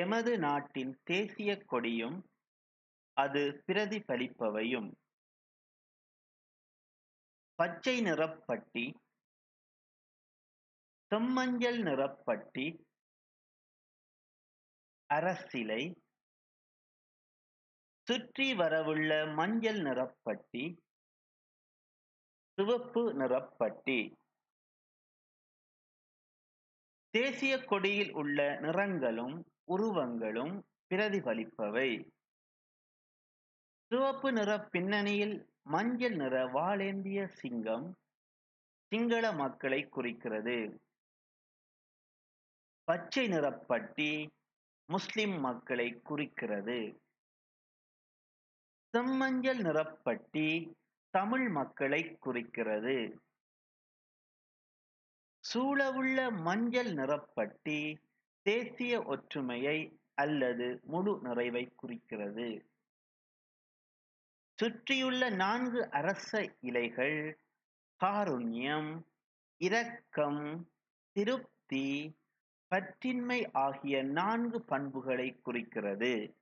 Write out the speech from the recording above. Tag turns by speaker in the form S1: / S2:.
S1: எமது நாட்டின் தேசிய கொடியும் அது பிரதிபலிப்பவையும். பச்சை நிறப்பட்டி செம்மஞ்சள் நிறப்பட்டி அரசிலை சுற்றி வரவுள்ள மஞ்சள் நிறப்பட்டி சிவப்பு நிறப்பட்டி. தேசிய கொடியில் உள்ள நிறங்களும் உருவங்களும் பிரதிபலிப்பவை. சிவப்பு நிற பின்னணியில் மஞ்சள் நிற வாளேந்திய சிங்கம் சிங்கள மக்களை குறிக்கிறது. பச்சை நிறப்பட்டி முஸ்லிம் மக்களை குறிக்கிறது. செம்மஞ்சள் நிறப்பட்டி தமிழ் மக்களை குறிக்கிறது. சூழவுள்ள மஞ்சள் நிறப்பட்டி தேசிய ஒற்றுமையை அல்லது முழு நிறைவை குறிக்கிறது. சுற்றியுள்ள நான்கு அரச இலைகள் காருண்யம் இரக்கம் திருப்தி பற்றின்மை ஆகிய நான்கு பண்புகளை குறிக்கிறது.